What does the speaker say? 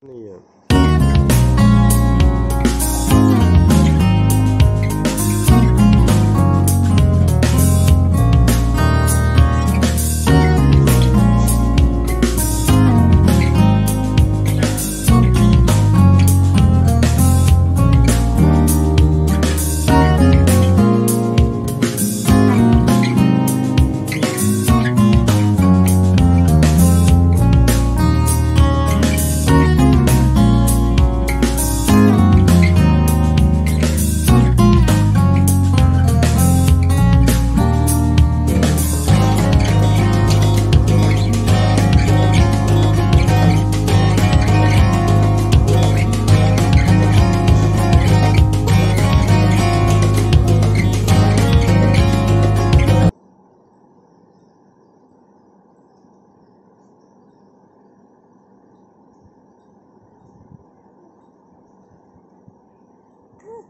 那也 Ooh.